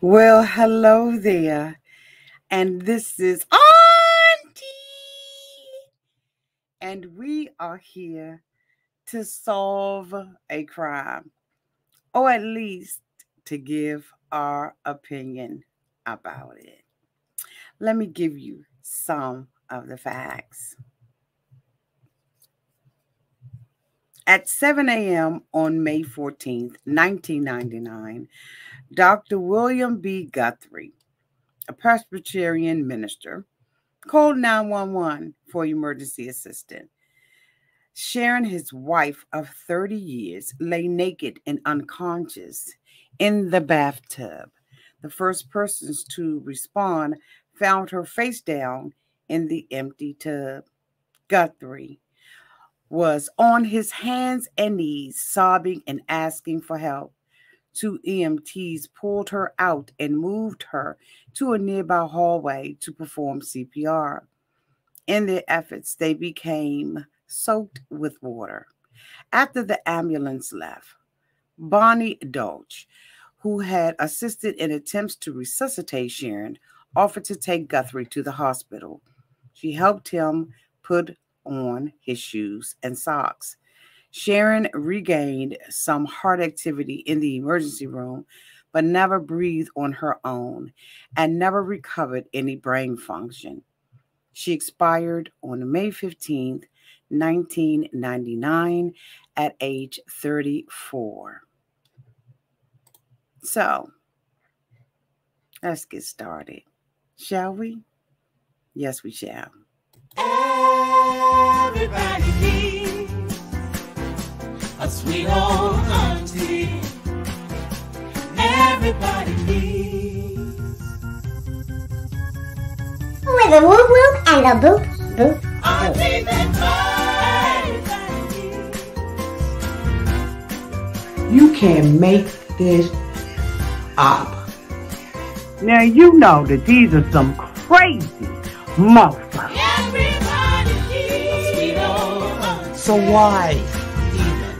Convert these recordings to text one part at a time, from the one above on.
Well, hello there. And this is Auntie. And we are here to solve a crime, or at least to give our opinion about it. Let me give you some of the facts. At 7 a.m. on May 14th, 1999, Dr. William B. Guthrie, a Presbyterian minister, called 911 for emergency assistance. Sharon, his wife of 30 years, lay naked and unconscious in the bathtub. The first persons to respond found her face down in the empty tub. Guthrie was on his hands and knees, sobbing and asking for help. Two EMTs pulled her out and moved her to a nearby hallway to perform CPR. In their efforts, they became soaked with water. After the ambulance left, Bonnie Dolch, who had assisted in attempts to resuscitate Sharon, offered to take Guthrie to the hospital. She helped him put on his shoes and socks. Sharon regained some heart activity in the emergency room, but never breathed on her own and never recovered any brain function. She expired on May 15th, 1999, at age 34. So, let's get started, shall we? Yes, we shall. Everybody needs a sweet old auntie. Everybody needs. With a whoop whoop and a boop boop boop. Auntie that everybody You can make this up. Now you know that these are some crazy motherfuckers. So why even.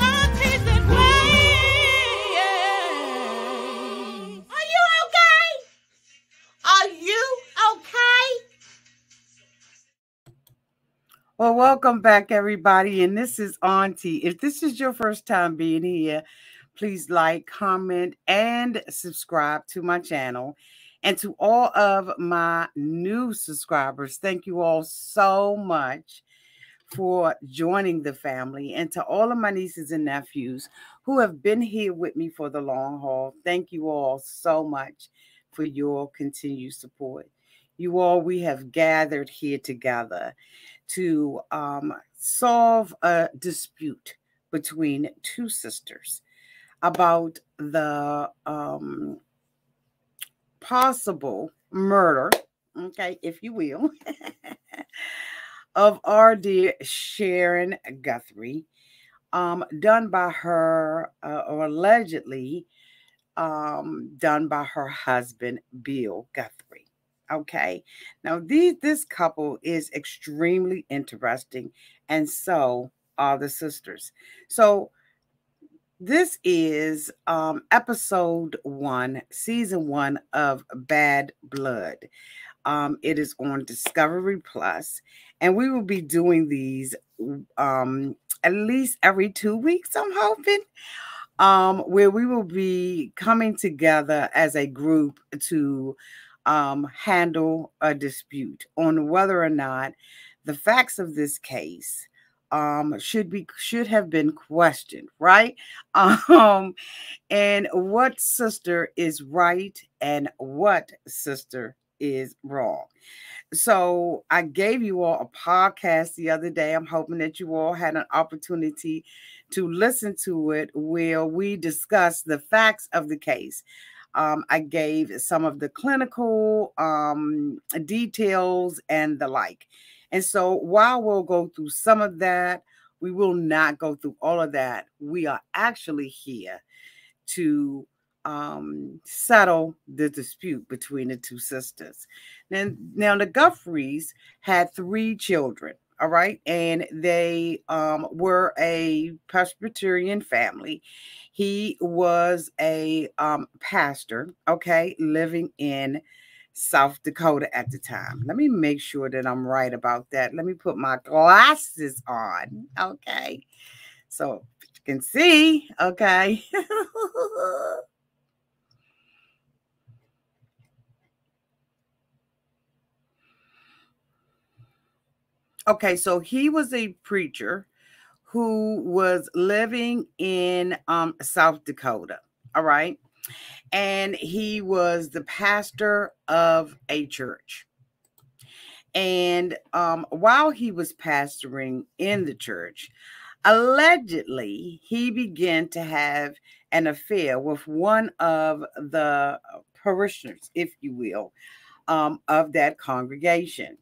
Aunties and ways. Are you okay? Are you okay? Well, welcome back, everybody. And this is Auntie. If this is your first time being here, please like, comment, and subscribe to my channel. And to all of my new subscribers, thank you all so much for joining the family. And to all of my nieces and nephews who have been here with me for the long haul, thank you all so much for your continued support. You all, we have gathered here together to um, solve a dispute between two sisters about the um, possible murder, okay, if you will, of our dear Sharon Guthrie, um, done by her, uh, or allegedly um, done by her husband, Bill Guthrie. Okay. Now, these this couple is extremely interesting, and so are the sisters. So, this is um, episode one, season one of Bad Blood. Um, it is on Discovery Plus, and we will be doing these um, at least every two weeks. I'm hoping um, where we will be coming together as a group to um, handle a dispute on whether or not the facts of this case um, should be should have been questioned, right? Um, and what sister is right and what sister is wrong. So I gave you all a podcast the other day. I'm hoping that you all had an opportunity to listen to it where we discuss the facts of the case. Um, I gave some of the clinical um, details and the like. And so while we'll go through some of that, we will not go through all of that. We are actually here to um, settle the dispute between the two sisters. Now, now the Guthries had three children. All right. And they um, were a Presbyterian family. He was a um, pastor, okay, living in South Dakota at the time. Let me make sure that I'm right about that. Let me put my glasses on, okay? So you can see, okay? okay, so he was a preacher who was living in um, South Dakota, all right? And he was the pastor of a church. And um, while he was pastoring in the church, allegedly he began to have an affair with one of the parishioners, if you will, um, of that congregation.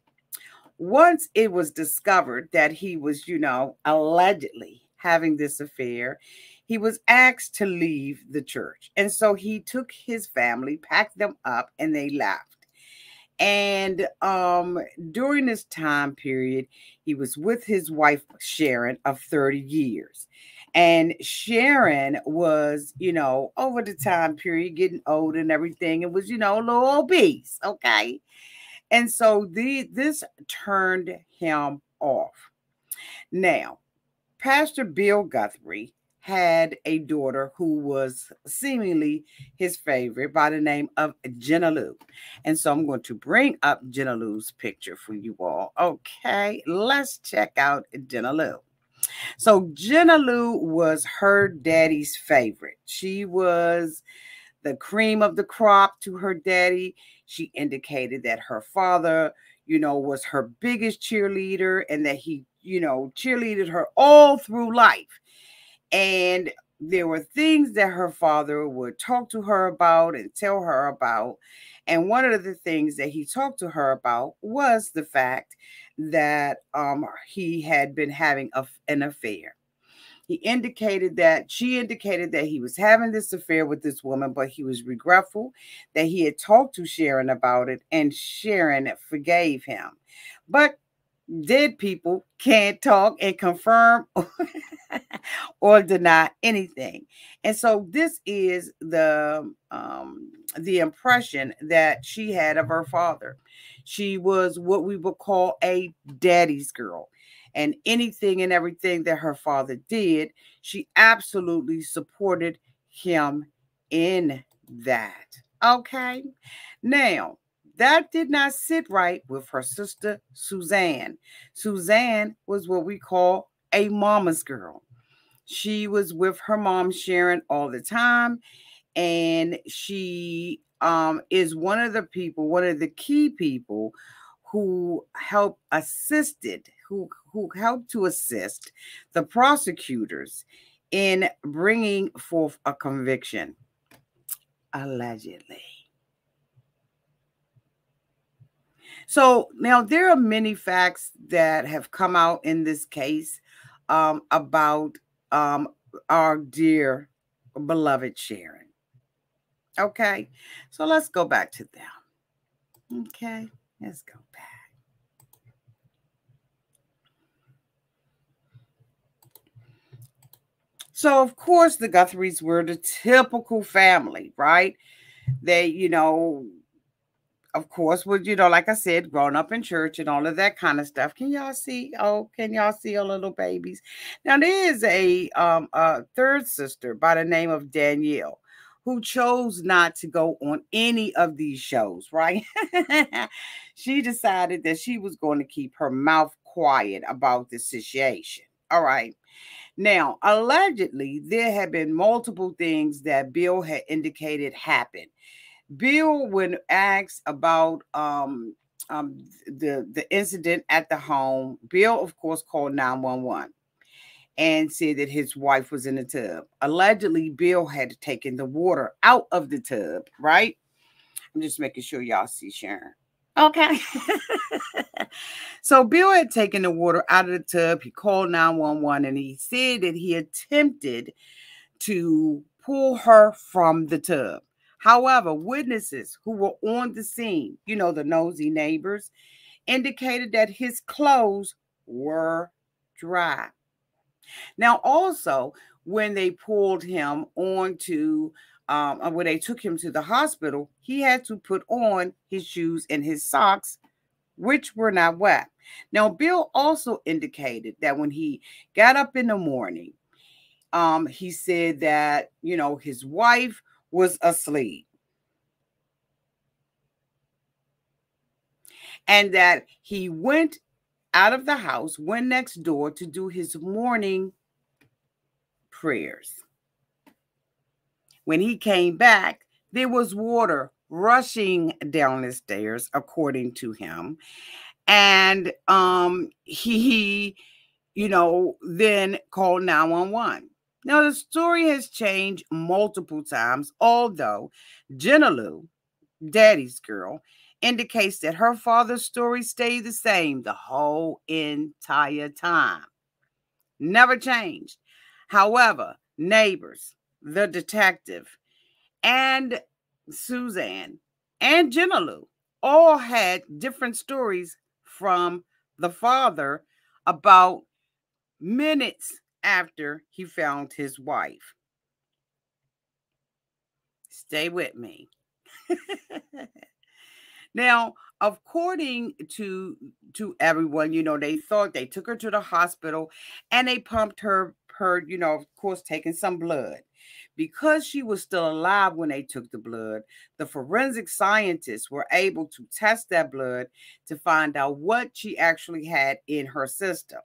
Once it was discovered that he was, you know, allegedly having this affair, he was asked to leave the church. And so he took his family, packed them up, and they left. And um, during this time period, he was with his wife, Sharon, of 30 years. And Sharon was, you know, over the time period, getting old and everything, and was, you know, a little obese. Okay. And so the this turned him off. Now, Pastor Bill Guthrie had a daughter who was seemingly his favorite by the name of Jenna Lou. And so I'm going to bring up Jenna Lou's picture for you all. Okay, let's check out Jenna Lou. So Jenna Lou was her daddy's favorite. She was the cream of the crop to her daddy. She indicated that her father, you know, was her biggest cheerleader and that he, you know, cheerleaded her all through life. And there were things that her father would talk to her about and tell her about. And one of the things that he talked to her about was the fact that um, he had been having a, an affair. He indicated that she indicated that he was having this affair with this woman, but he was regretful that he had talked to Sharon about it and Sharon forgave him. But dead people can't talk and confirm or deny anything. And so this is the um the impression that she had of her father. She was what we would call a daddy's girl. And anything and everything that her father did she absolutely supported him in that. Okay? Now that did not sit right with her sister Suzanne. Suzanne was what we call a mama's girl. She was with her mom Sharon all the time, and she um, is one of the people, one of the key people who helped assisted, who who helped to assist the prosecutors in bringing forth a conviction, allegedly. So now there are many facts that have come out in this case um, about um, our dear beloved Sharon. Okay, so let's go back to them. Okay, let's go back. So, of course, the Guthries were the typical family, right? They, you know, of course, with you know, like I said, growing up in church and all of that kind of stuff. Can y'all see? Oh, can y'all see our little babies? Now there is a um a third sister by the name of Danielle who chose not to go on any of these shows, right? she decided that she was going to keep her mouth quiet about the situation. All right. Now, allegedly, there have been multiple things that Bill had indicated happened Bill, when asked about um, um, the the incident at the home, Bill, of course, called 911 and said that his wife was in the tub. Allegedly, Bill had taken the water out of the tub, right? I'm just making sure y'all see Sharon. Okay. so Bill had taken the water out of the tub. He called 911 and he said that he attempted to pull her from the tub. However, witnesses who were on the scene, you know, the nosy neighbors, indicated that his clothes were dry. Now, also, when they pulled him onto, um, uh, when they took him to the hospital, he had to put on his shoes and his socks, which were not wet. Now, Bill also indicated that when he got up in the morning, um, he said that, you know, his wife was asleep. And that he went out of the house, went next door to do his morning prayers. When he came back, there was water rushing down the stairs, according to him. And um, he, you know, then called 911. Now, the story has changed multiple times, although Jenna Lou, daddy's girl, indicates that her father's story stayed the same the whole entire time. Never changed. However, neighbors, the detective, and Suzanne and Jenna Lou all had different stories from the father about minutes after he found his wife. Stay with me. now, according to to everyone, you know, they thought they took her to the hospital and they pumped her her, you know, of course, taking some blood. Because she was still alive when they took the blood, the forensic scientists were able to test that blood to find out what she actually had in her system.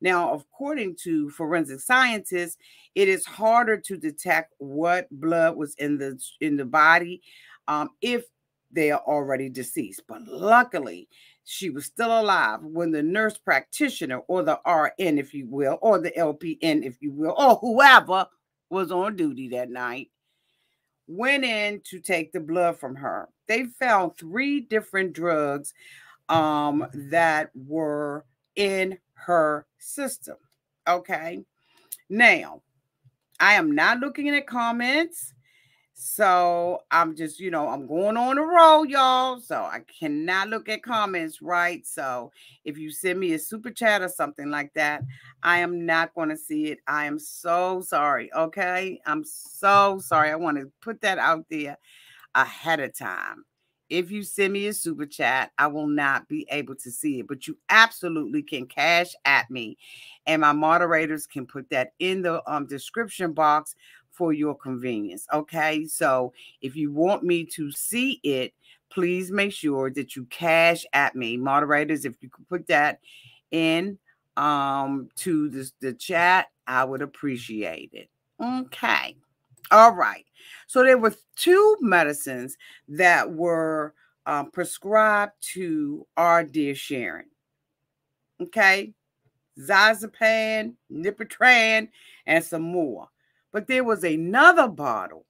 Now, according to forensic scientists, it is harder to detect what blood was in the in the body um, if they are already deceased. But luckily, she was still alive when the nurse practitioner or the RN, if you will, or the LPN, if you will, or whoever was on duty that night, went in to take the blood from her. They found three different drugs um, that were in her system. Okay. Now, I am not looking at comments. So I'm just, you know, I'm going on a roll, y'all. So I cannot look at comments, right? So if you send me a super chat or something like that, I am not going to see it. I am so sorry. Okay. I'm so sorry. I want to put that out there ahead of time. If you send me a super chat, I will not be able to see it, but you absolutely can cash at me. And my moderators can put that in the um, description box for your convenience. Okay. So if you want me to see it, please make sure that you cash at me. Moderators, if you could put that in um to the, the chat, I would appreciate it. Okay. All right. So there were two medicines that were um, prescribed to our dear Sharon. Okay. Zazepam, Nipitran, and some more. But there was another bottle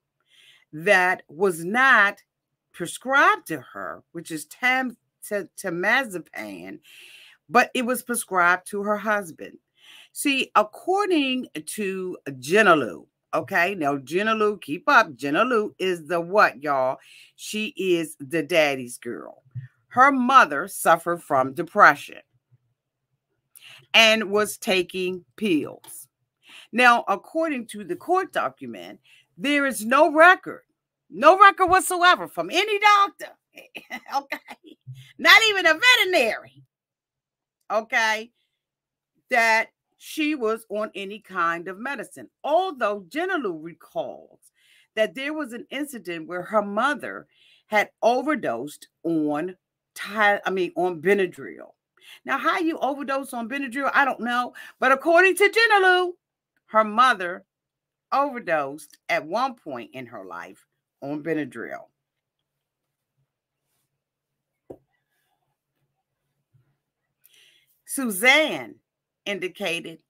that was not prescribed to her, which is tam, temazepam, but it was prescribed to her husband. See, according to Jenna Lou, okay, now Jenna Lou, keep up. Jenna Lou is the what, y'all? She is the daddy's girl. Her mother suffered from depression and was taking pills. Now, according to the court document, there is no record, no record whatsoever from any doctor, okay, not even a veterinary, okay, that she was on any kind of medicine. Although Jenna Lou recalls that there was an incident where her mother had overdosed on ty- I mean on Benadryl. Now, how you overdose on Benadryl, I don't know. But according to Jenna Lou, her mother overdosed at one point in her life on Benadryl. Suzanne indicated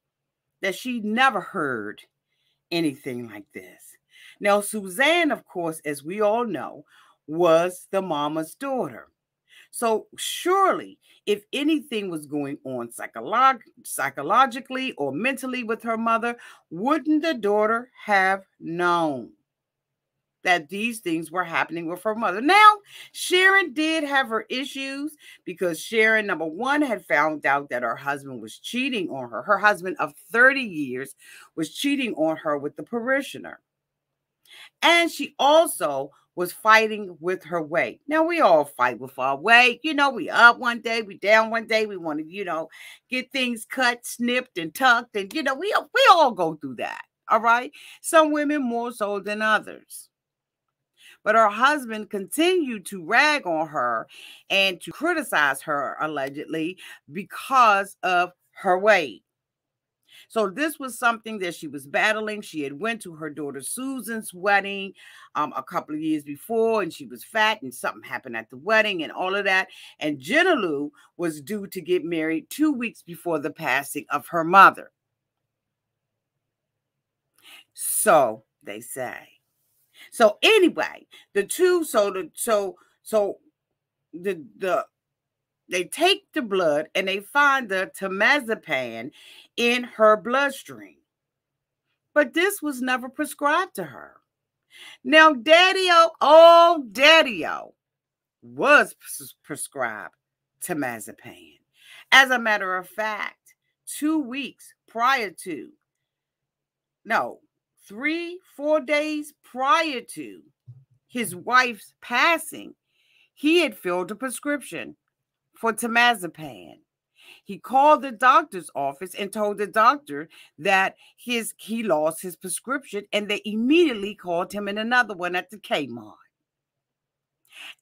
that she never heard anything like this. Now, Suzanne, of course, as we all know, was the mama's daughter. So surely, if anything was going on psycholog- psychologically or mentally with her mother, wouldn't the daughter have known? That these things were happening with her mother. Now, Sharon did have her issues because Sharon, number one, had found out that her husband was cheating on her. Her husband of 30 years was cheating on her with the parishioner. And she also was fighting with her weight. Now we all fight with our weight. You know, we up one day, we down one day. We want to, you know, get things cut, snipped, and tucked, and you know, we we all go through that. All right. Some women more so than others. But her husband continued to rag on her and to criticize her allegedly because of her weight. So this was something that she was battling. She had went to her daughter Susan's wedding um, a couple of years before, and she was fat, and something happened at the wedding, and all of that. And Jenna Lou was due to get married two weeks before the passing of her mother. So they say. So anyway, the two, so the so so the the they take the blood and they find the temazepam in her bloodstream. But this was never prescribed to her. Now, Daddy O, oh, Daddy O was prescribed temazepam. As a matter of fact, two weeks prior to, no, three, four days prior to his wife's passing, he had filled a prescription for temazepam. He called the doctor's office and told the doctor that his he lost his prescription, and they immediately called him in another one at the Kmart.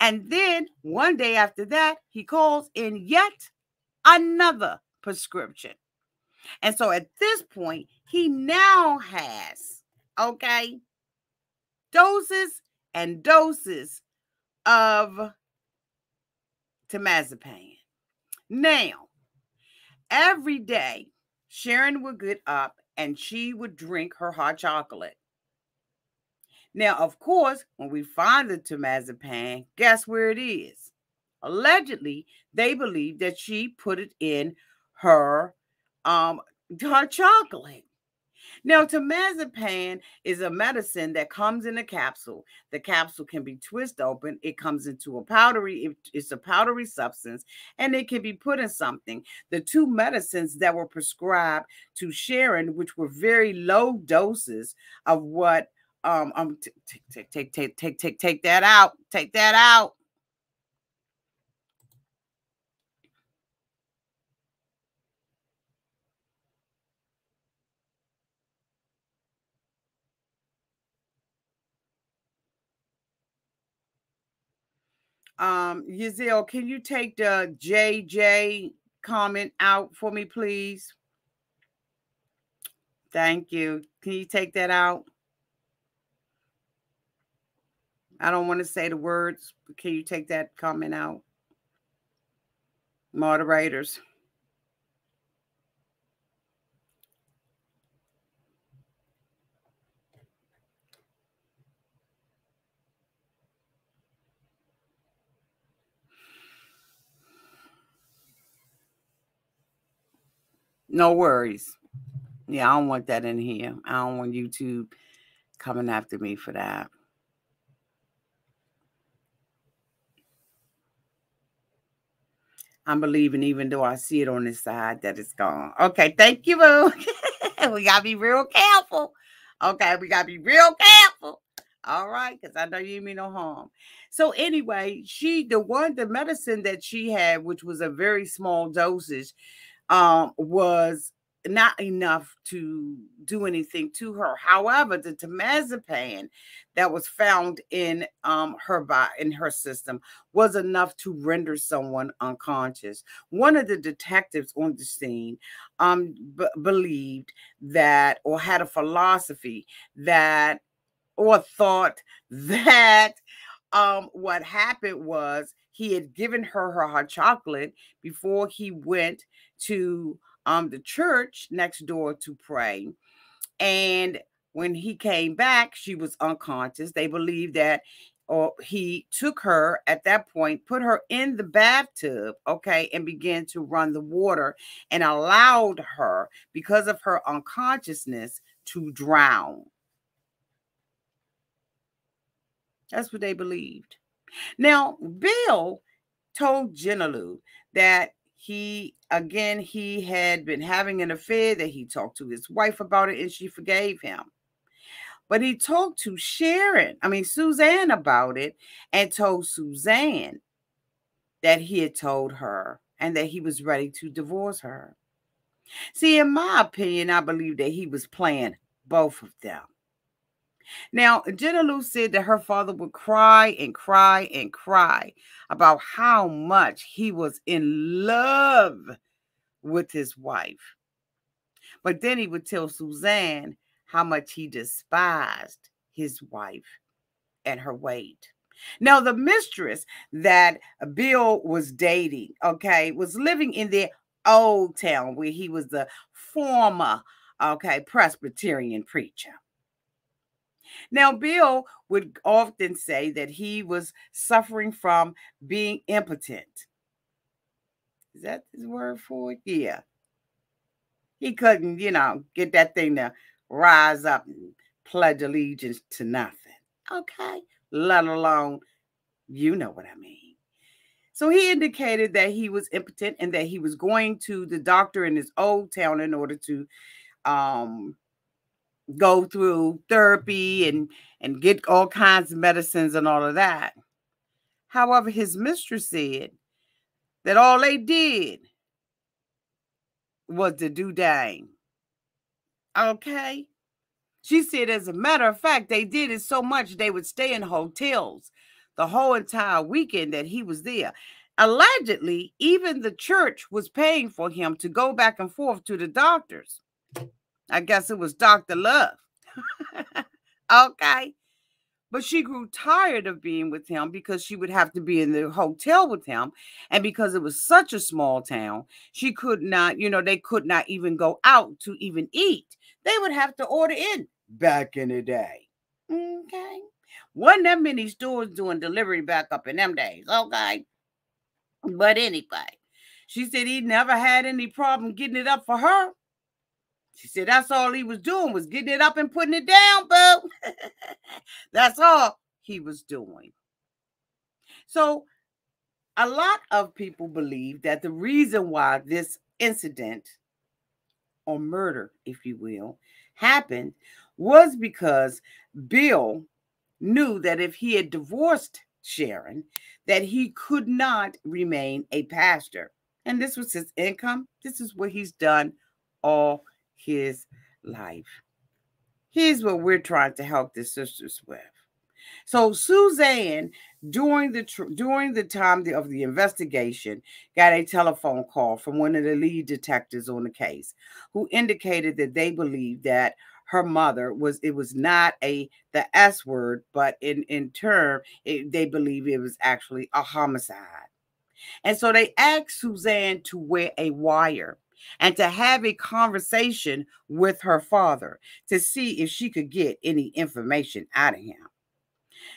And then one day after that, he calls in yet another prescription. And so at this point, he now has, okay, doses and doses of temazepam. Now, every day, Sharon would get up and she would drink her hot chocolate. Now, of course, when we find the temazepam, guess where it is? Allegedly, they believe that she put it in her um hot chocolate. Now, temazepam is a medicine that comes in a capsule. The capsule can be twisted open. It comes into a powdery, it's a powdery substance, and it can be put in something. The two medicines that were prescribed to Sharon, which were very low doses of what um, um take take take take take take take that out, take that out. Um, Yazel, can you take the JJ comment out for me, please? Thank you. Can you take that out? I don't want to say the words, but can you take that comment out? Moderators. No worries. Yeah, I don't want that in here. I don't want YouTube coming after me for that. I'm believing, even though I see it on this side, that it's gone. Okay, thank you, boo. we gotta be real careful. Okay, we gotta be real careful. All right, because I know you mean no harm. So anyway, she the one the medicine that she had, which was a very small dosage, um, was not enough to do anything to her. However, the temazepam that was found in um, her body, in her system, was enough to render someone unconscious. One of the detectives on the scene um, believed that, or had a philosophy that, or thought that um, what happened was he had given her her hot chocolate before he went to um the church next door to pray. And when he came back, she was unconscious. They believe that or he took her at that point, put her in the bathtub, okay, and began to run the water and allowed her, because of her unconsciousness, to drown. That's what they believed. Now, Bill told Jenna Lou that he, again, he had been having an affair, that he talked to his wife about it and she forgave him. But he talked to Sharon, I mean, Suzanne about it and told Suzanne that he had told her and that he was ready to divorce her. See, in my opinion, I believe that he was playing both of them. Now, Jenna Lou said that her father would cry and cry and cry about how much he was in love with his wife. But then he would tell Suzanne how much he despised his wife and her weight. Now, the mistress that Bill was dating, okay, was living in the old town where he was the former, okay, Presbyterian preacher. Now, Bill would often say that he was suffering from being impotent. Is that his word for it? Yeah. He couldn't, you know, get that thing to rise up and pledge allegiance to nothing. Okay. Let alone, you know what I mean. So he indicated that he was impotent and that he was going to the doctor in his old town in order to um, go through therapy and and get all kinds of medicines and all of that. However, his mistress said that all they did was to do dang. Okay. She said, as a matter of fact, they did it so much they would stay in hotels the whole entire weekend that he was there. Allegedly, even the church was paying for him to go back and forth to the doctors. I guess it was Dr. Love. okay. But she grew tired of being with him because she would have to be in the hotel with him. And because it was such a small town, she could not, you know, they could not even go out to even eat. They would have to order in back in the day. Okay. Wasn't that many stores doing delivery back up in them days. Okay. But anyway, she said he never had any problem getting it up for her. She said that's all he was doing was getting it up and putting it down, boo. that's all he was doing. So a lot of people believe that the reason why this incident or murder, if you will, happened was because Bill knew that if he had divorced Sharon, that he could not remain a pastor. And this was his income. This is what he's done all his life. Here's what we're trying to help the sisters with. So Suzanne, during the during the time of the investigation, got a telephone call from one of the lead detectives on the case, who indicated that they believed that her mother was it was not a the S word, but in in term it, they believe it was actually a homicide. And so they asked Suzanne to wear a wire and to have a conversation with her father to see if she could get any information out of him.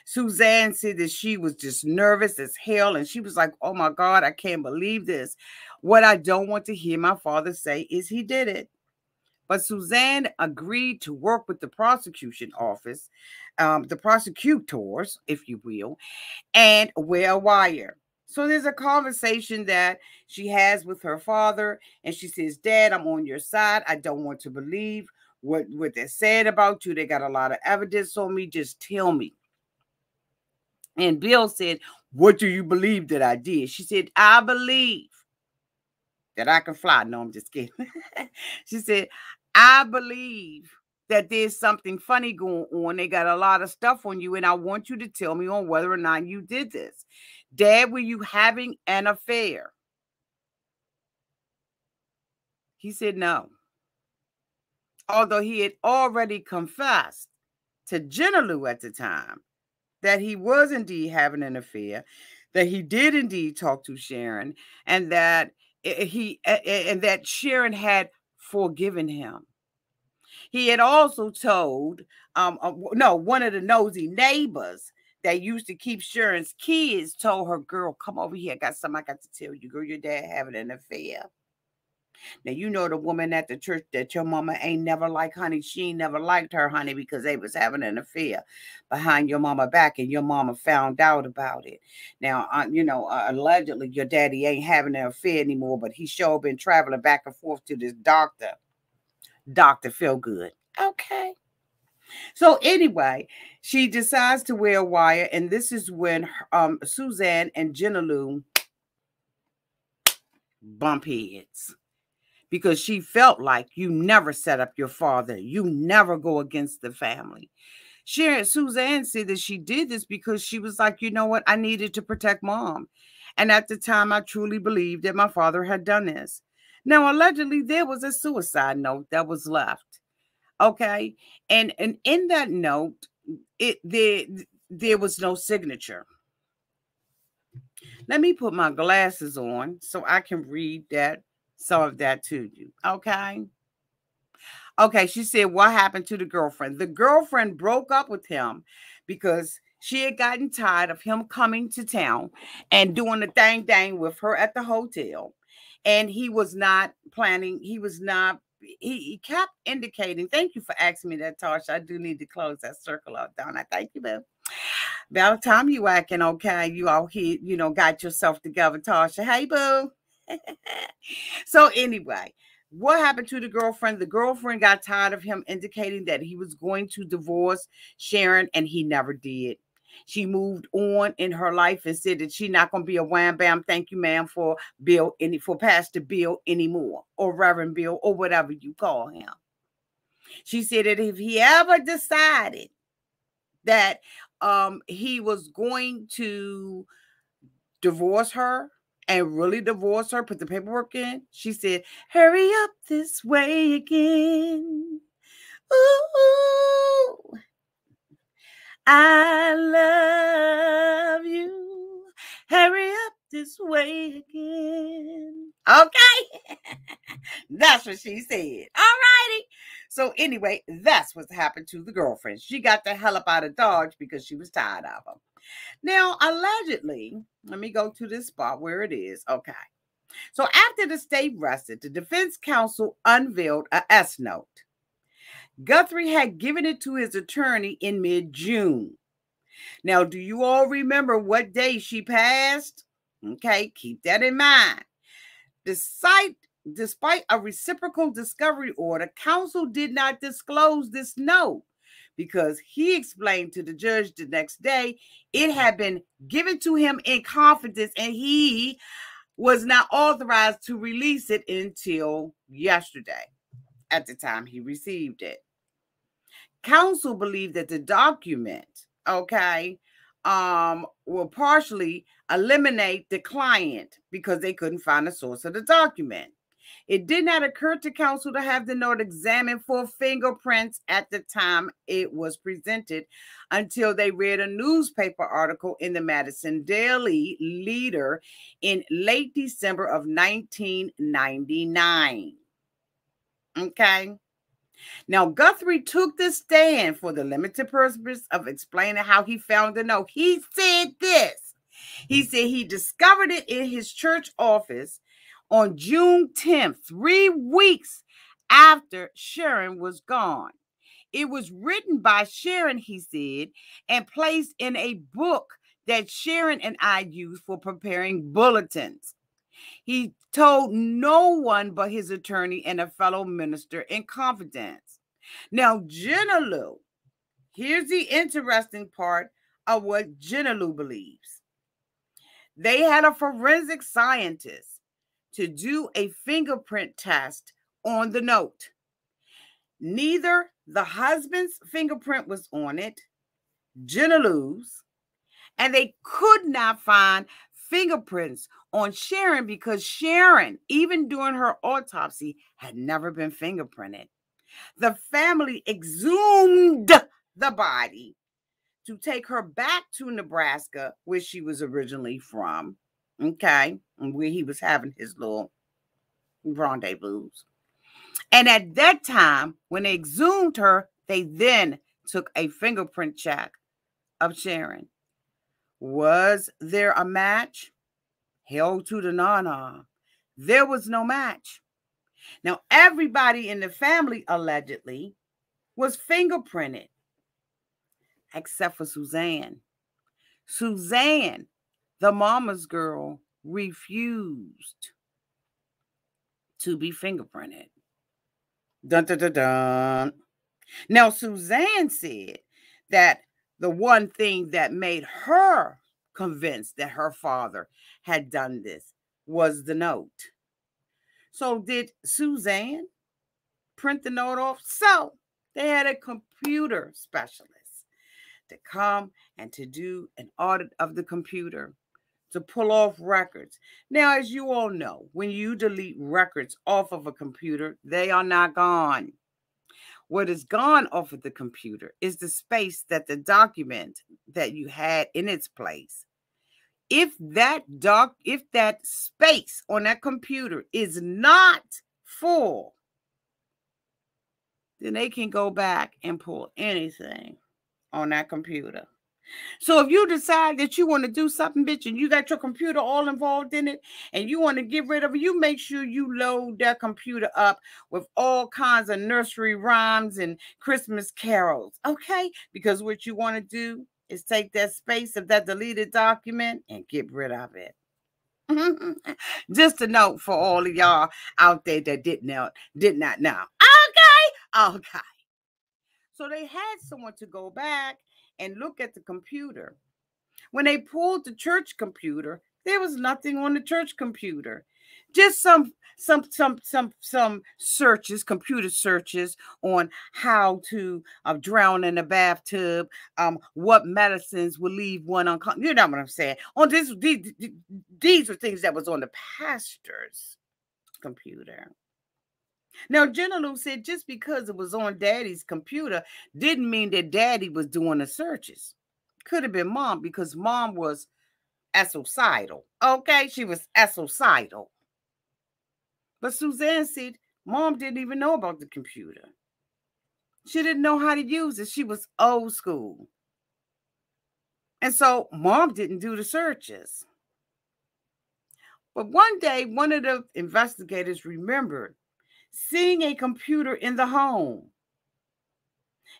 Suzanne said that she was just nervous as hell and she was like, Oh my God, I can't believe this. What I don't want to hear my father say is he did it. But Suzanne agreed to work with the prosecution office, um, the prosecutors, if you will, and wear a wire. So there's a conversation that she has with her father, and she says, Dad, I'm on your side. I don't want to believe what, what they said about you. They got a lot of evidence on me. Just tell me. And Bill said, What do you believe that I did? She said, I believe that I can fly. No, I'm just kidding. she said, I believe that there's something funny going on. They got a lot of stuff on you, and I want you to tell me on whether or not you did this. Dad, were you having an affair? He said no. Although he had already confessed to Jenna at the time that he was indeed having an affair, that he did indeed talk to Sharon, and that he and that Sharon had forgiven him. He had also told, um, uh, no, one of the nosy neighbors that used to keep Sharon's kids told her, "Girl, come over here. I got something I got to tell you. Girl, your dad having an affair." Now you know the woman at the church that your mama ain't never like, honey. She never liked her, honey, because they was having an affair behind your mama back, and your mama found out about it. Now, uh, you know, uh, allegedly your daddy ain't having an affair anymore, but he sure been traveling back and forth to this doctor, Doctor Feel Good. Okay. So anyway, she decides to wear a wire, and this is when um, Suzanne and Jenna Lou bump heads because she felt like you never set up your father, you never go against the family. Sharon Suzanne said that she did this because she was like, you know what, I needed to protect mom. And at the time, I truly believed that my father had done this. Now, allegedly, there was a suicide note that was left. Okay. And and in that note, it there there was no signature. Let me put my glasses on so I can read that some of that to you. Okay. Okay, she said, What happened to the girlfriend? The girlfriend broke up with him because she had gotten tired of him coming to town and doing the dang dang with her at the hotel. And he was not planning, he was not, he, he kept indicating, thank you for asking me that, Tasha. I do need to close that circle don't I? Thank you, Bill. By the time you acting okay, you all here, you know, got yourself together, Tasha. Hey, boo. so anyway, what happened to the girlfriend? The girlfriend got tired of him indicating that he was going to divorce Sharon, and he never did. She moved on in her life and said that she's not going to be a wham bam. Thank you, ma'am, for Bill any for Pastor Bill anymore, or Reverend Bill, or whatever you call him. She said that if he ever decided that um he was going to divorce her and really divorce her, put the paperwork in, she said, Hurry up this way again. Ooh, I love you. Hurry up this way again. Okay. that's what she said. All righty. So, anyway, that's what happened to the girlfriend. She got the hell up out of Dodge because she was tired of him. Now, allegedly, let me go to this spot where it is. Okay. So after the state rested, the defense counsel unveiled a S note. Guthrie had given it to his attorney in mid June. Now, do you all remember what day she passed? Okay, keep that in mind. Despite, despite a reciprocal discovery order, counsel did not disclose this note because he explained to the judge the next day it had been given to him in confidence and he was not authorized to release it until yesterday at the time he received it. Counsel believed that the document, okay, um, will partially eliminate the client because they couldn't find the source of the document. It did not occur to counsel to have the note examined for fingerprints at the time it was presented until they read a newspaper article in the Madison Daily Leader in late December of 1999. Okay. Now, Guthrie took the stand for the limited purpose of explaining how he found the note. He said this. He said he discovered it in his church office on June 10th, three weeks after Sharon was gone. It was written by Sharon, he said, and placed in a book that Sharon and I used for preparing bulletins. He told no one but his attorney and a fellow minister in confidence. Now, Jenna Lou, here's the interesting part of what Jenna Lou believes. They had a forensic scientist to do a fingerprint test on the note. Neither the husband's fingerprint was on it, Jenna Lou's, and they could not find fingerprints on Sharon because Sharon, even during her autopsy, had never been fingerprinted. The family exhumed the body to take her back to Nebraska, where she was originally from. Okay, and where he was having his little rendezvous. And at that time, when they exhumed her, they then took a fingerprint check of Sharon. Was there a match? Held to the nana. There was no match. Now, everybody in the family allegedly was fingerprinted, except for Suzanne. Suzanne, the mama's girl, refused to be fingerprinted. Dun, dun, dun, dun. Now, Suzanne said that the one thing that made her convinced that her father had done this was the note. So, did Suzanne print the note off? So, they had a computer specialist to come and to do an audit of the computer to pull off records. Now, as you all know, when you delete records off of a computer, they are not gone. What is gone off of the computer is the space that the document that you had in its place. If that doc, if that space on that computer is not full, then they can go back and pull anything on that computer. So if you decide that you want to do something, bitch, and you got your computer all involved in it, and you want to get rid of it, you make sure you load that computer up with all kinds of nursery rhymes and Christmas carols, okay? Because what you want to do is take that space of that deleted document and get rid of it. Just a note for all of y'all out there that did not did not know. Okay, okay. So they had someone to go back and look at the computer. When they pulled the church computer, there was nothing on the church computer. Just some some some some some searches, computer searches on how to uh, drown in a bathtub, um, what medicines will leave one unconscious. You know what I'm saying? On this, these, these are things that was on the pastor's computer. Now, Lou said just because it was on daddy's computer didn't mean that daddy was doing the searches. Could have been mom because mom was asocial. Okay, she was asocial. But Suzanne said mom didn't even know about the computer. She didn't know how to use it. She was old school. And so mom didn't do the searches. But one day, one of the investigators remembered seeing a computer in the home.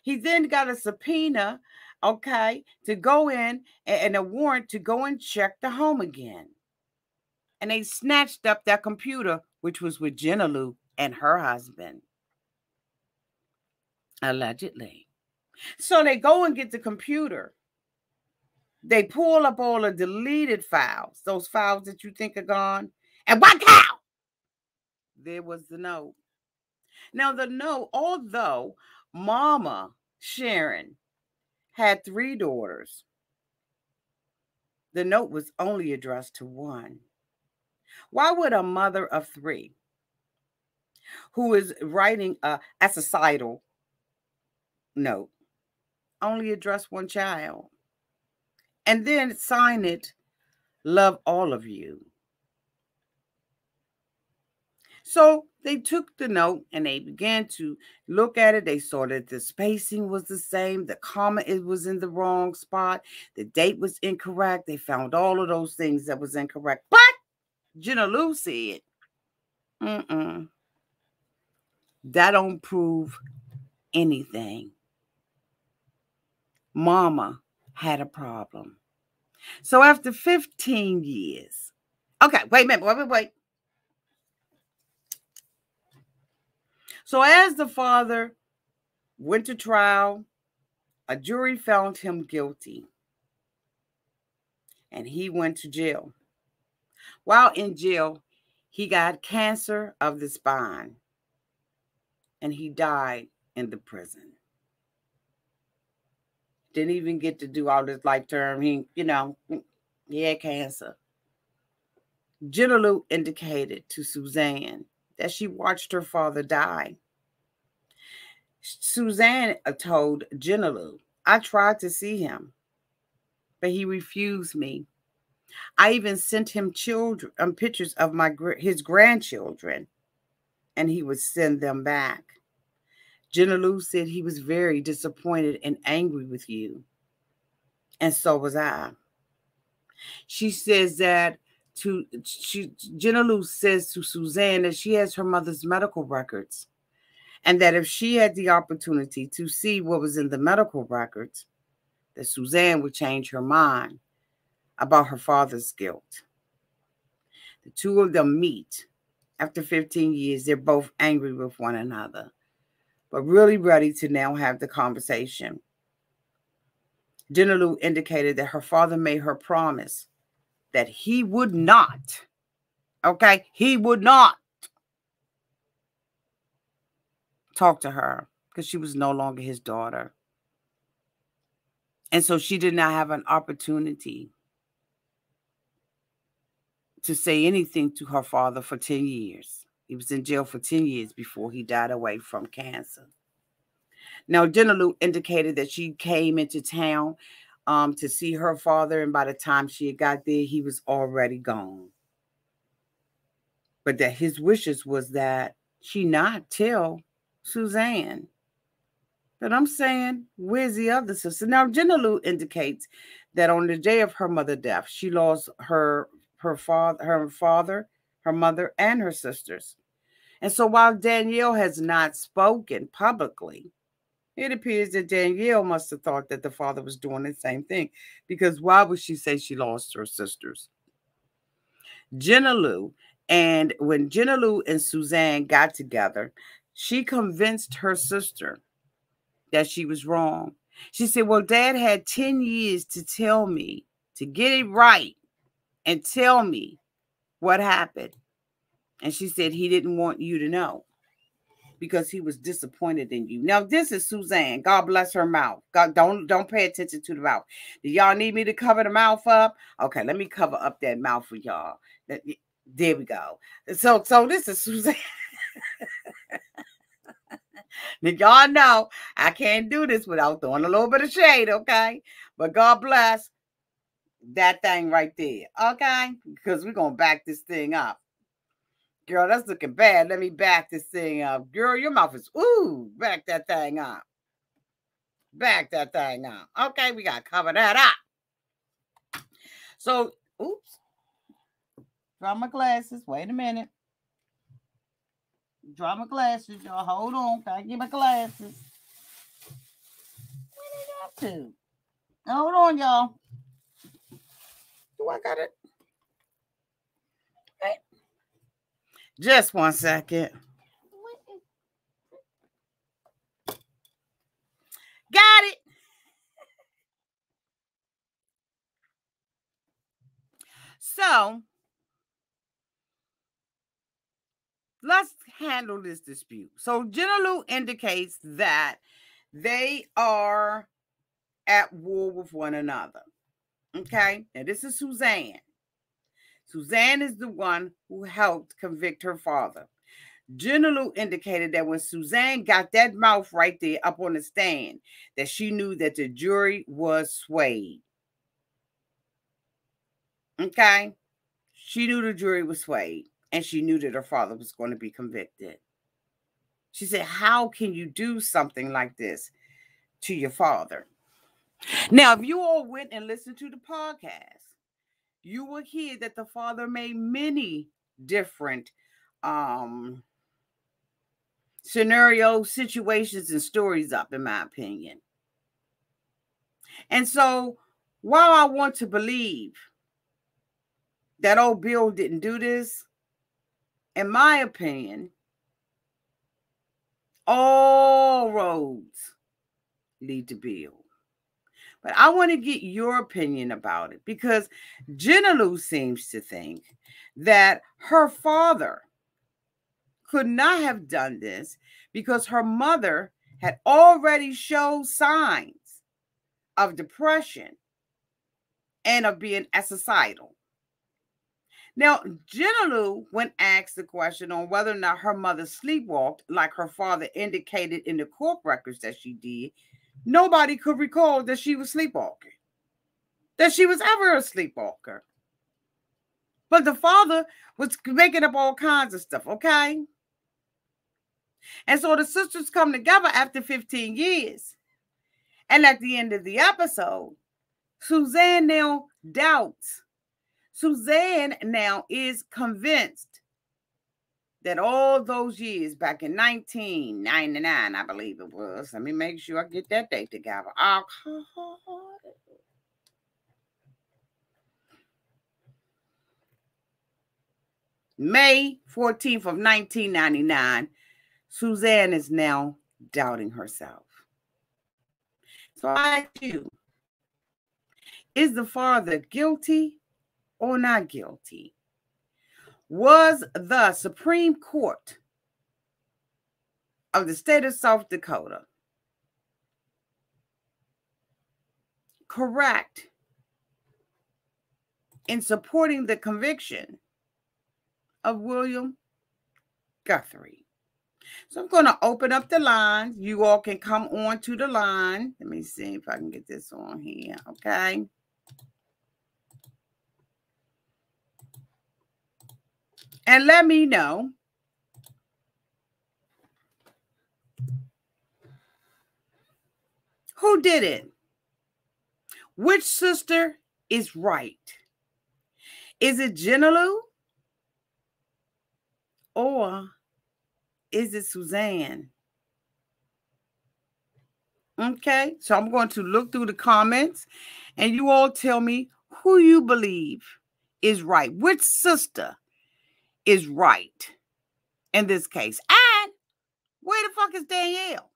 He then got a subpoena, okay, to go in and a warrant to go and check the home again. And they snatched up that computer which was with Jenna Lou and her husband. Allegedly. So they go and get the computer. They pull up all the deleted files, those files that you think are gone. And what? There was the note. Now, the note, although Mama Sharon had three daughters, the note was only addressed to one. Why would a mother of three who is writing a societal note only address one child and then sign it, love all of you? So they took the note and they began to look at it. They saw that the spacing was the same, the comma it was in the wrong spot, the date was incorrect. They found all of those things that was incorrect. But Jenna Lou said, mm-mm. That don't prove anything. Mama had a problem. So after 15 years, okay, wait a minute, wait, wait, wait. So as the father went to trial, a jury found him guilty and he went to jail. While in jail, he got cancer of the spine and he died in the prison. Didn't even get to do all this life term. He, you know, he had cancer. Jenna indicated to Suzanne that she watched her father die. Suzanne uh, told Jenna Lou, I tried to see him, but he refused me. I even sent him children um, pictures of my his grandchildren, and he would send them back. Jenna Lou said he was very disappointed and angry with you, and so was I. She says that to she Jenna Lou says to Suzanne that she has her mother's medical records. And that if she had the opportunity to see what was in the medical records, that Suzanne would change her mind about her father's guilt. The two of them meet after 15 years. They're both angry with one another, but really ready to now have the conversation. Jenna Lou indicated that her father made her promise that he would not, okay, he would not talk to her because she was no longer his daughter. And so she did not have an opportunity to say anything to her father for 10 years. He was in jail for 10 years before he died away from cancer. Now, Jenna Lou indicated that she came into town um, to see her father, and by the time she had got there, he was already gone. But that his wishes was that she not tell Suzanne. But I'm saying, where's the other sister? Now, Jenna indicates that on the day of her mother death, she lost her her father, her father, her mother, and her sisters. And so while Danielle has not spoken publicly, it appears that Danielle must have thought that the father was doing the same thing. Because why would she say she lost her sisters? Jenna Lou, and when Jenna Lou and Suzanne got together, she convinced her sister that she was wrong. She said, Well, dad had 10 years to tell me to get it right and tell me what happened. And she said he didn't want you to know because he was disappointed in you. Now, this is Suzanne. God bless her mouth. God, don't don't pay attention to the mouth. Do y'all need me to cover the mouth up? Okay, let me cover up that mouth for y'all. There we go. So, so this is Suzanne. y'all know I can't do this without throwing a little bit of shade, okay? But God bless that thing right there, okay? Because we're going to back this thing up. Girl, that's looking bad. Let me back this thing up. Girl, your mouth is, ooh, back that thing up. Back that thing up. Okay, we got to cover that up. So, oops. Draw my glasses. Wait a minute. Draw my glasses, y'all. Hold on. Gotta get my glasses. What did I do? Hold on, y'all. Do I got it? Just one second. Got it. So let's handle this dispute. So Jenna Lou indicates that they are at war with one another. Okay. Now, this is Suzanne. Suzanne is the one who helped convict her father. Jenna Lou indicated that when Suzanne got that mouth right there up on the stand, that she knew that the jury was swayed. Okay. She knew the jury was swayed and she knew that her father was going to be convicted. She said, How can you do something like this to your father? Now, if you all went and listened to the podcast, you will hear that the father made many different um scenarios, situations, and stories up, in my opinion. And so, while I want to believe that old Bill didn't do this, in my opinion, all roads lead to Bill. But I want to get your opinion about it because Jenna Lou seems to think that her father could not have done this because her mother had already showed signs of depression and of being suicidal. Now, Jenna Lou, when asked the question on whether or not her mother sleepwalked, like her father indicated in the court records that she did, nobody could recall that she was sleepwalking, that she was ever a sleepwalker. But the father was making up all kinds of stuff, okay? And so the sisters come together after 15 years. And at the end of the episode, Suzanne now doubts Suzanne now is convinced that all those years back in 1999, I believe it was. Let me make sure I get that date together. Alcohol. May 14th of 1999, Suzanne is now doubting herself. So I ask you, is the father guilty or not guilty? Was the Supreme Court of the state of South Dakota correct in supporting the conviction of William Guthrie? So I'm going to open up the line. You all can come on to the line. Let me see if I can get this on here. Okay. And let me know who did it. Which sister is right? Is it Jenna Lou? Or is it Suzanne? Okay, so I'm going to look through the comments and you all tell me who you believe is right. Which sister is right in this case? And where the fuck is Danielle?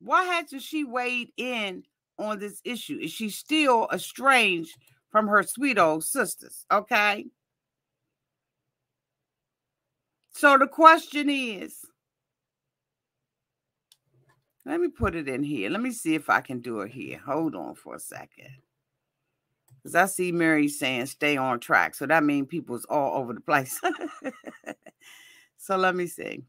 Why hasn't she weighed in on this issue? Is she still estranged from her sweet old sisters? Okay. So the question is let me put it in here. Let me see if I can do it here. Hold on for a second. Because I see Mary saying stay on track. So that means people's all over the place. so let me see.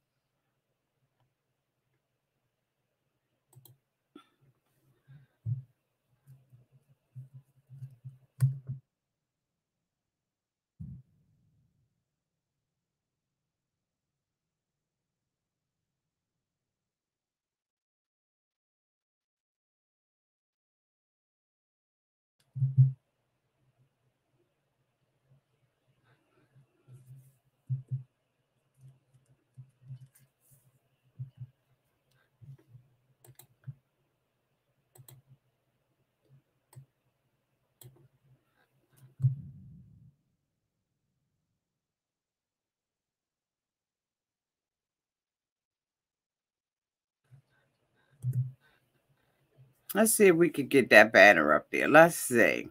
Let's see if we could get that banner up there. Let's see.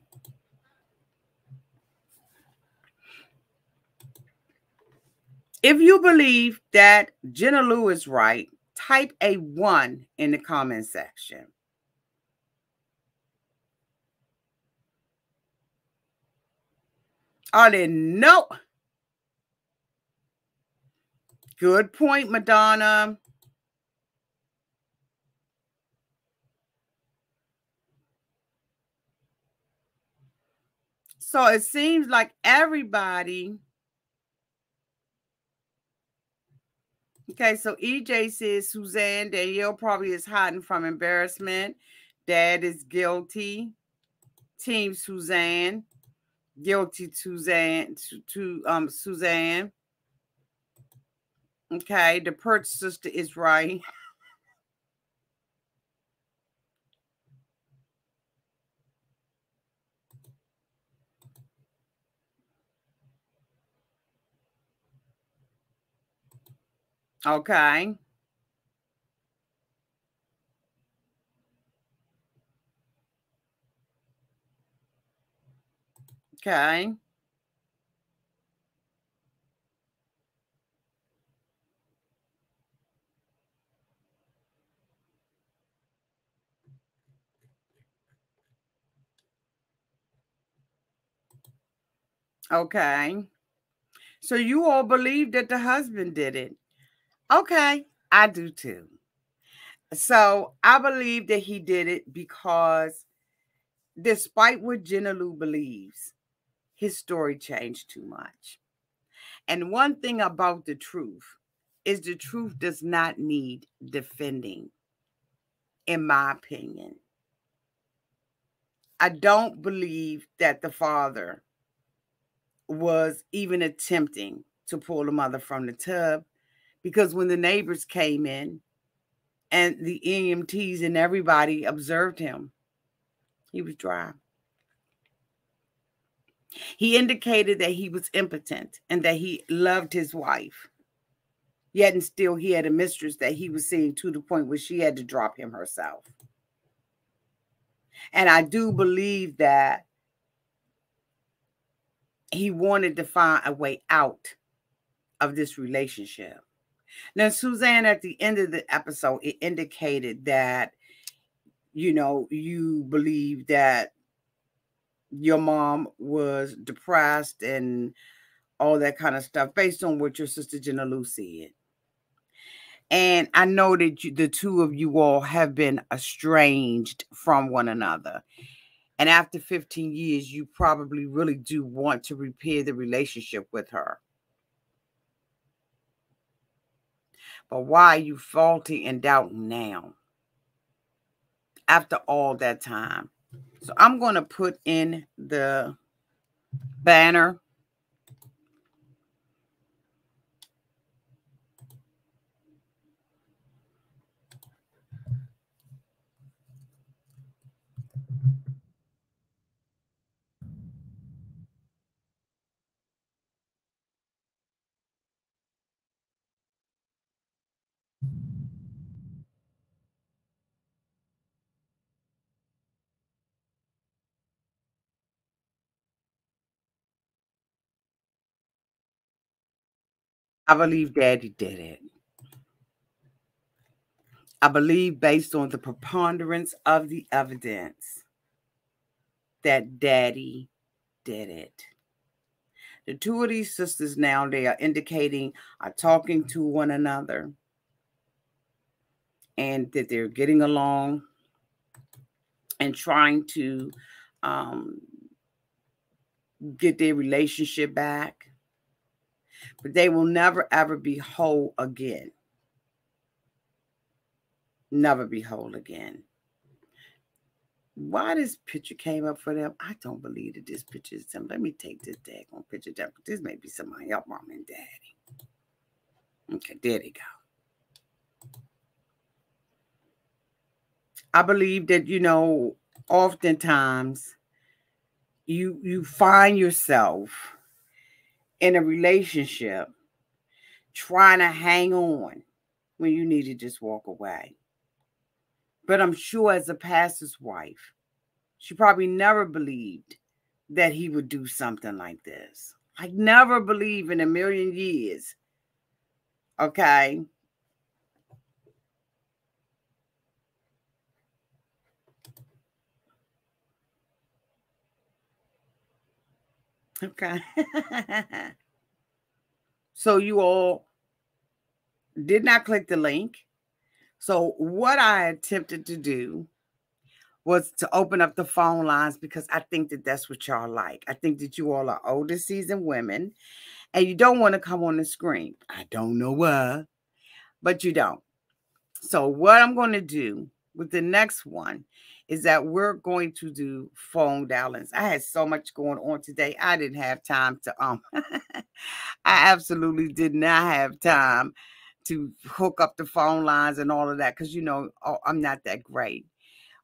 If you believe that Jenna Lou is right, type a one in the comment section. Are there no? Good point, Madonna. So it seems like everybody. Okay, so EJ says Suzanne Danielle probably is hiding from embarrassment. Dad is guilty. Team Suzanne, guilty Suzanne to, to um Suzanne. Okay, the Perch sister is right. Okay. Okay. Okay. So you all believe that the husband did it. Okay, I do too. So I believe that he did it because despite what Jenna Lou believes, his story changed too much. And one thing about the truth is the truth does not need defending, in my opinion. I don't believe that the father was even attempting to pull the mother from the tub because when the neighbors came in and the EMTs and everybody observed him, he was dry. He indicated that he was impotent and that he loved his wife. Yet and still he had a mistress that he was seeing to the point where she had to drop him herself. And I do believe that he wanted to find a way out of this relationship. Now, Suzanne, at the end of the episode, it indicated that, you know, you believe that your mom was depressed and all that kind of stuff based on what your sister Jenna Lou said. And I know that you, the two of you all have been estranged from one another. And after 15 years, you probably really do want to repair the relationship with her. But why are you faulty and doubting now? After all that time. So I'm going to put in the banner I believe daddy did it. I believe, based on the preponderance of the evidence, that daddy did it. The two of these sisters now, they are indicating, are talking to one another and that they're getting along and trying to um, get their relationship back but they will never ever be whole again. Never be whole again. Why this picture came up for them, I don't believe that this picture is them. Let me take this daggone picture down. This may be somebody else, mom and daddy. Okay, there they go. I believe that, you know, oftentimes you you find yourself in a relationship trying to hang on when you need to just walk away. But I'm sure as a pastor's wife, she probably never believed that he would do something like this. I never believe in a million years. Okay. Okay. so you all did not click the link. So what I attempted to do was to open up the phone lines because I think that that's what y'all like. I think that you all are older seasoned women and you don't want to come on the screen. I don't know why, but you don't. So what I'm going to do with the next one is that we're going to do phone dialings. I had so much going on today. I didn't have time to um I absolutely did not have time to hook up the phone lines and all of that cuz you know oh, I'm not that great.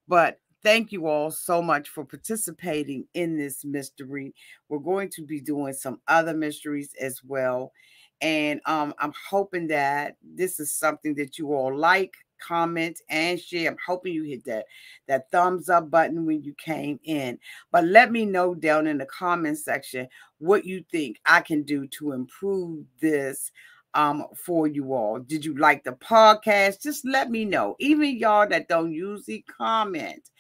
But thank you all so much for participating in this mystery. We're going to be doing some other mysteries as well. And um, I'm hoping that this is something that you all like, comment, and share. I'm hoping you hit that that thumbs up button when you came in. But let me know down in the comment section what you think I can do to improve this um for you all. Did you like the podcast? Just let me know. Even y'all that don't usually comment,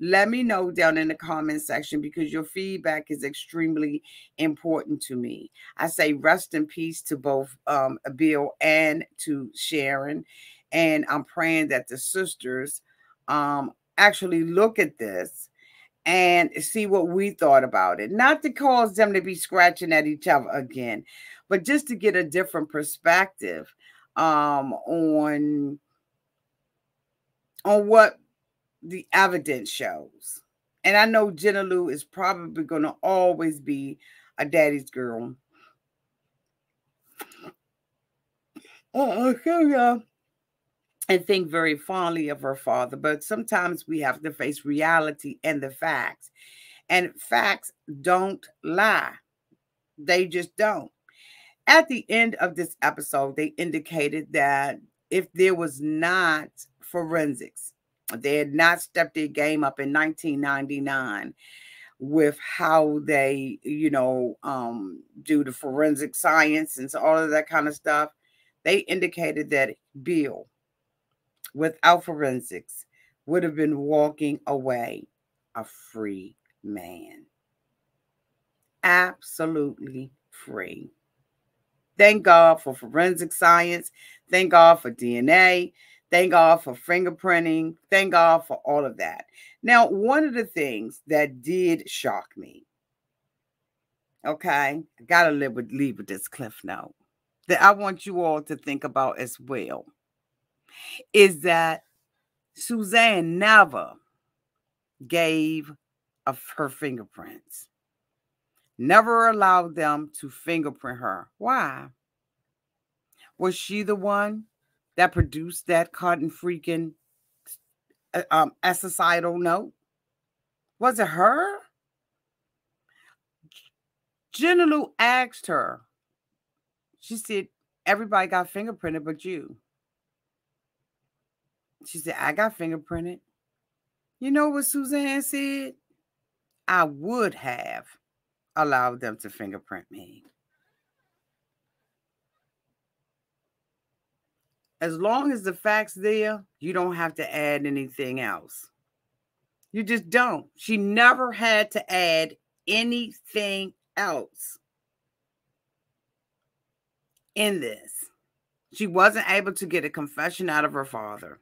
let me know down in the comment section because your feedback is extremely important to me. I say rest in peace to both um Bill and to Sharon and I'm praying that the sisters um, actually look at this and see what we thought about it. Not to cause them to be scratching at each other again, but just to get a different perspective um, on on what the evidence shows. And I know Jenna Lou is probably going to always be a daddy's girl. Oh, yeah. And think very fondly of her father, but sometimes we have to face reality and the facts. And facts don't lie, they just don't. At the end of this episode, they indicated that if there was not forensics, they had not stepped their game up in 1999 with how they, you know, um, do the forensic science and so all of that kind of stuff. They indicated that Bill, without forensics, would have been walking away a free man. Absolutely free. Thank God for forensic science. Thank God for DNA. Thank God for fingerprinting. Thank God for all of that. Now, one of the things that did shock me, okay, I gotta live with leave with this cliff note that I want you all to think about as well is that Suzanne never gave of her fingerprints, never allowed them to fingerprint her. Why? Was she the one that produced that cotton freaking uh, um, societal note? Was it her? Jenna Lou asked her. She said, Everybody got fingerprinted but you. She said, I got fingerprinted. You know what Suzanne said? I would have allowed them to fingerprint me. as long as the facts there, you don't have to add anything else. You just don't. She never had to add anything else in this. She wasn't able to get a confession out of her father.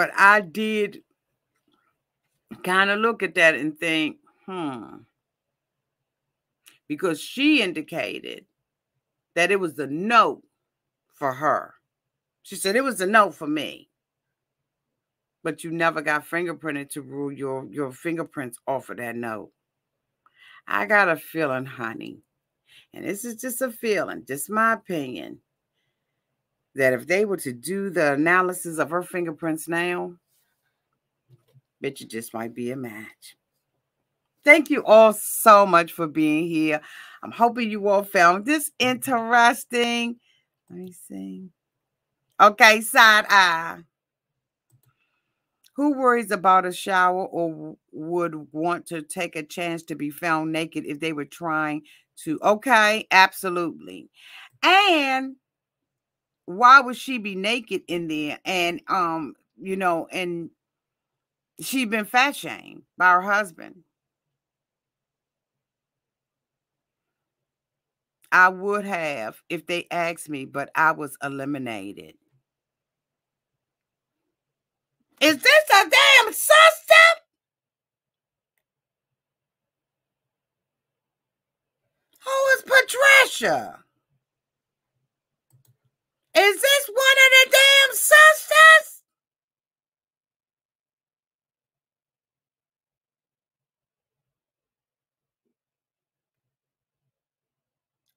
But I did kind of look at that and think, hmm. Because she indicated that it was a no for her. She said it was a no for me. But you never got fingerprinted to rule your, your fingerprints off of that note. I got a feeling, honey, and this is just a feeling, just my opinion, that if they were to do the analysis of her fingerprints now, bet you just might be a match. Thank you all so much for being here. I'm hoping you all found this interesting. Let me see. Okay, side eye. Who worries about a shower or would want to take a chance to be found naked if they were trying to? Okay, absolutely. And why would she be naked in there? And um, you know, and she'd been fat shamed by her husband. I would have if they asked me, but I was eliminated. Is this a damn system? Who is Patricia? Is this one of the damn sisters?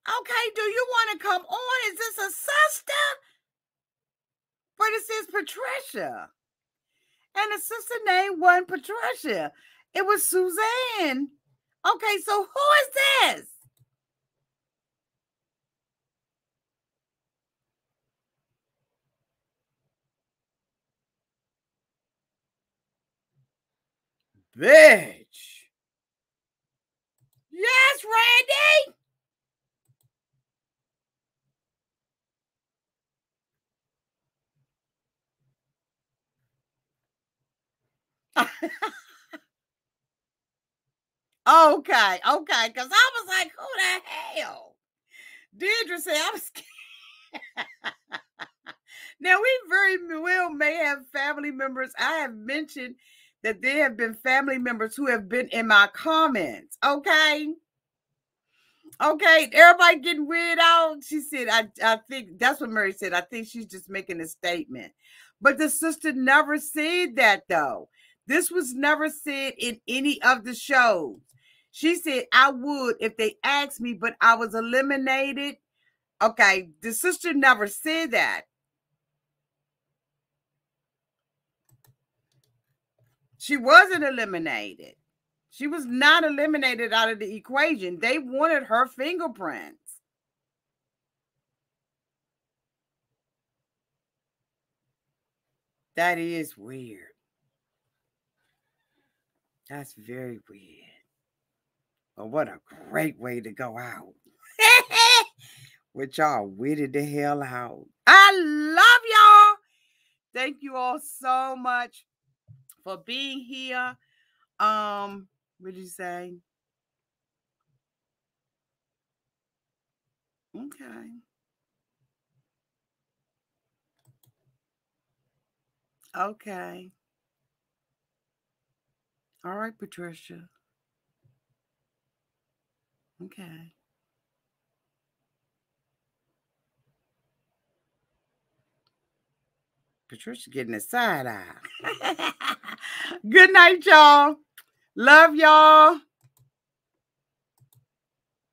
Okay, do you want to come on? Is this a sister? But it says Patricia. And the sister name wasn't Patricia. It was Suzanne. Okay, so who is this? Bitch. Yes, Randy. okay, okay, because I was like, who the hell? Deirdre said, I'm scared. now, we very well may have family members. I have mentioned that there have been family members who have been in my comments. Okay. Okay, everybody getting weird out. She said, I, I think that's what Mary said. I think she's just making a statement. But the sister never said that though. This was never said in any of the shows. She said, I would if they asked me, but I was eliminated. Okay, the sister never said that. She wasn't eliminated. She was not eliminated out of the equation. They wanted her fingerprints. That is weird. That's very weird. But what a great way to go out. With y'all witted the hell out. I love y'all. Thank you all so much for being here. Um, what did you say? Okay. Okay. All right, Patricia. Okay. Patricia getting a side eye. Good night, y'all. Love y'all.